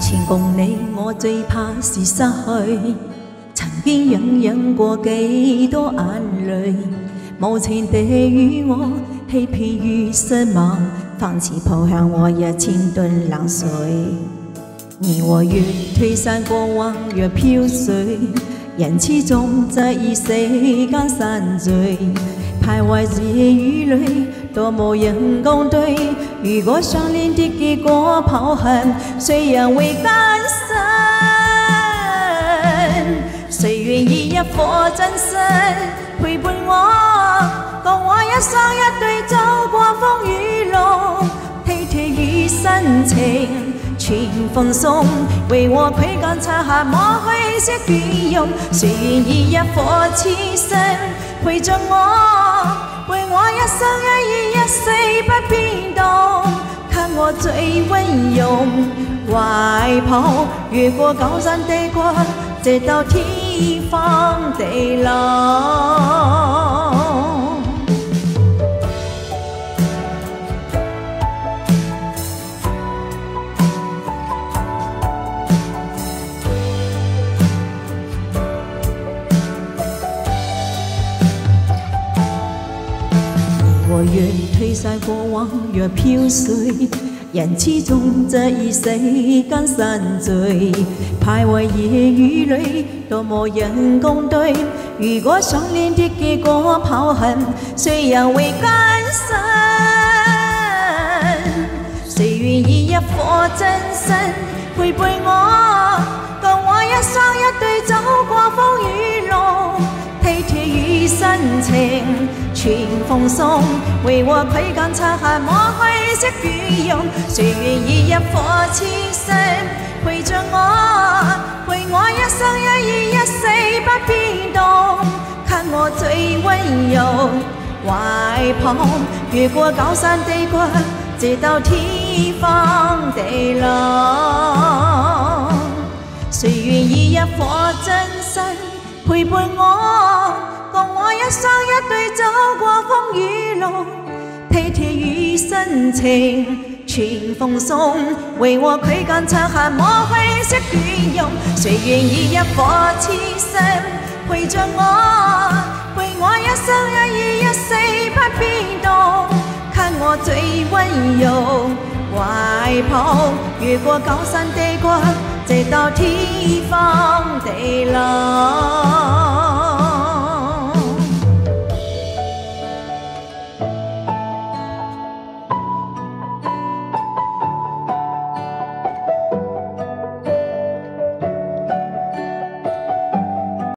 从前共你，我最怕是失去。曾经忍忍过几多眼泪，无情地与我欺骗与失望，仿似泼向我一千吨冷水。而和月推散过往如飘絮，人始终在意世间散聚。徘徊在雨里，多无人共对。如果相恋的结果泡恨，谁人会甘心？谁愿意一颗真心陪伴我，共我一生一对走过风雨路，体贴与深情。轻风送，为我披肝擦下抹去些倦容。谁愿意一火痴心陪着我，为我一生一意一世不变动？给我最温柔怀抱，越过高山低谷，直到天荒地老。我愿推晒过往，若飘水，人痴终在以世间散聚，徘徊夜雨里，多无人共对。如果想念的结果，跑恨，谁又会甘心？谁愿意一颗真心陪伴我，共我一双一对走过风雨？放为我披赶擦胆，抹灰色倦容。谁愿意一颗痴心陪着我，陪我一生一意，一世不变动？给我最温柔怀抱，越过高山低谷，直到天荒地老。谁愿意一颗真心陪伴我？深情全奉送，为我驱赶残寒，抹去些倦容。谁愿以一颗痴心陪着我，陪我一生一意一世不变动？给我最温柔怀抱，越过高山低谷，直到天荒地老。